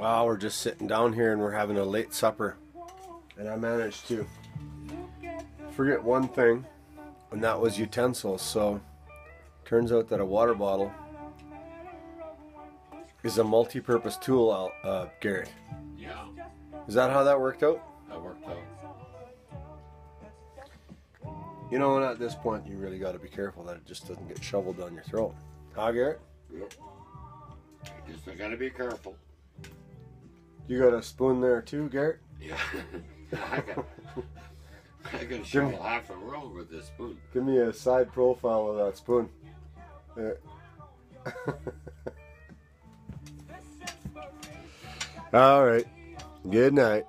Wow, we're just sitting down here and we're having a late supper. And I managed to forget one thing, and that was utensils. So, turns out that a water bottle is a multi purpose tool, uh, Garrett. Yeah, Is that how that worked out? that worked out. You know, and at this point, you really got to be careful that it just doesn't get shoveled down your throat. Huh, Garrett? Yep. Just I gotta be careful. You got a spoon there too, Garrett? Yeah. I got I gotta shovel half the world with this spoon. Give me a side profile of that spoon. All right. Good night.